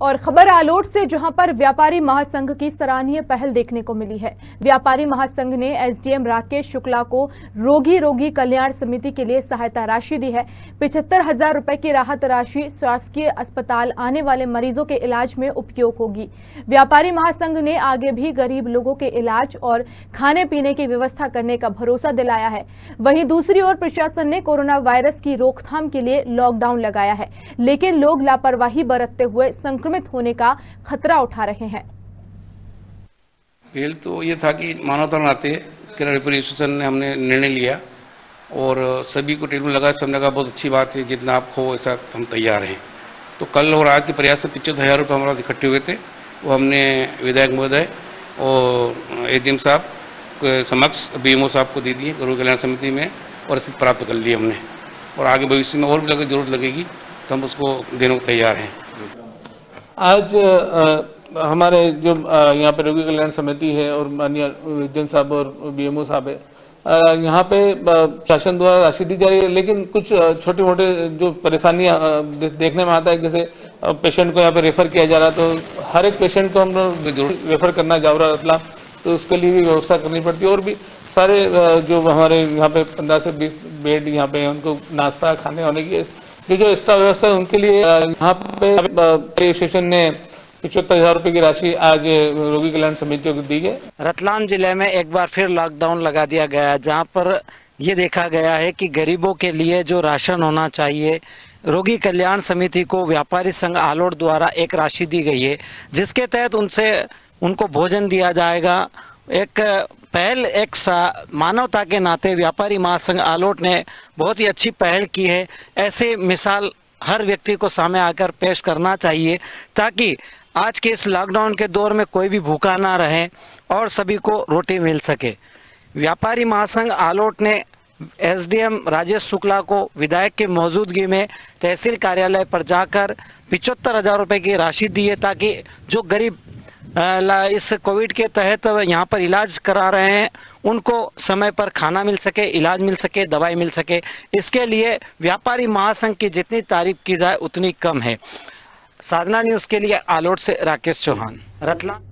और खबर आलोट से जहाँ पर व्यापारी महासंघ की सराहनीय पहल देखने को मिली है। व्यापारी महासंघ ने एसडीएम राकेश शुक्ला को रोगी रोगी कल्याण समिति के लिए सहायता राशि दी है। पिछहत्तर हज़ार रुपए की राहत राशि शासकीय अस्पताल आने वाले मरीजों के इलाज में उपयोग होगी। व्यापारी महासंघ ने आगे भी गरीब लोगों के इलाज और खाने पीने की व्यवस्था करने का भरोसा दिलाया है। वहीं दूसरी ओर प्रशासन ने कोरोना वायरस की रोकथाम के लिए लॉकडाउन लगाया है, लेकिन लोग लापरवाही बरतते हुए संक्रमित होने का खतरा उठा रहे हैं। पहल तो ये था कि मानवता नाते एसोसिएशन ने हमने निर्णय लिया और सभी को टेबल लगा सबने कहा, बहुत अच्छी बात है, जितना आप हो ऐसा हम तैयार हैं। तो कल और आज के प्रयास से पिछहत्तर हज़ार रुपये हमारे इकट्ठे हुए थे, वो हमने विधायक महोदय और एडीएम साहब के समक्ष, बीएमओ साहब को दे दिए, गरीब कल्याण समिति में, और रसीद प्राप्त कर ली हमने। और आगे भविष्य में और भी ज़रूरत लगेगी तो हम उसको देने को तैयार हैं। आज अ, हमारे जो यहाँ पे रोगी कल्याण समिति है और माननीय विजन साहब और बीएमओ साहब है यहाँ पे शासन द्वारा राशि दी जा रही है लेकिन कुछ छोटे मोटे जो परेशानियाँ देखने में आता है जैसे पेशेंट को यहाँ पे रेफर किया जा रहा है तो हर एक पेशेंट को हम लोग रेफर करना जावरा रतलाम तो उसके लिए भी व्यवस्था करनी पड़ती है और भी सारे जो हमारे यहाँ पे पंद्रह से बीस बेड यहाँ पे उनको नाश्ता खाने होने की जो जो एक्स्ट्रा व्यवस्था है उनके लिए यहाँ पे स्टेशन ने पिछहत्तर हज़ार रुपए की राशि आज रोगी कल्याण समिति को दी है। रतलाम ज़िले में एक बार फिर लॉकडाउन लगा दिया गया जहाँ पर ये देखा गया है कि गरीबों के लिए जो राशन होना चाहिए, रोगी कल्याण समिति को व्यापारी संघ आलोड़ द्वारा एक राशि दी गई है, जिसके तहत उनसे, उनको भोजन दिया जाएगा। एक पहल एक मानवता के नाते व्यापारी महासंघ आलोट ने बहुत ही अच्छी पहल की है। ऐसे मिसाल हर व्यक्ति को सामने आकर पेश करना चाहिए, ताकि आज के इस लॉकडाउन के दौर में कोई भी भूखा ना रहे और सभी को रोटी मिल सके। व्यापारी महासंघ आलोट ने एसडीएम राजेश शुक्ला को विधायक की मौजूदगी में तहसील कार्यालय पर जाकर पिचहत्तर हज़ार रुपये की राशि दी है, ताकि जो गरीब इस कोविड के तहत यहाँ पर इलाज करा रहे हैं। उनको समय पर खाना मिल सके, इलाज मिल सके, दवाई मिल सके। इसके लिए व्यापारी महासंघ की जितनी तारीफ़ की जाए, उतनी कम है। साधना न्यूज़ के लिए आलोट से राकेश चौहान, रतलाम।